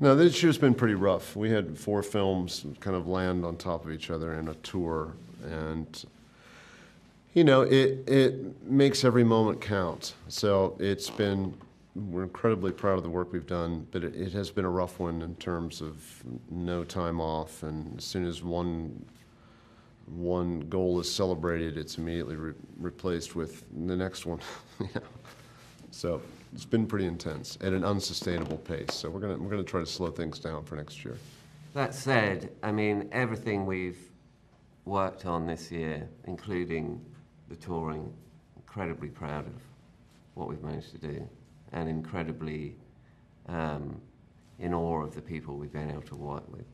No, this year's been pretty rough. We had four films kind of land on top of each other in a tour, and you know, it it makes every moment count. So it's been we're incredibly proud of the work we've done, but it, it has been a rough one in terms of no time off, and as soon as one one goal is celebrated, it's immediately re- replaced with the next one. So it's been pretty intense at an unsustainable pace. So we're gonna we're gonna try to slow things down for next year. That said, I mean, everything we've worked on this year, including the touring, incredibly proud of what we've managed to do, and incredibly um, in awe of the people we've been able to work with.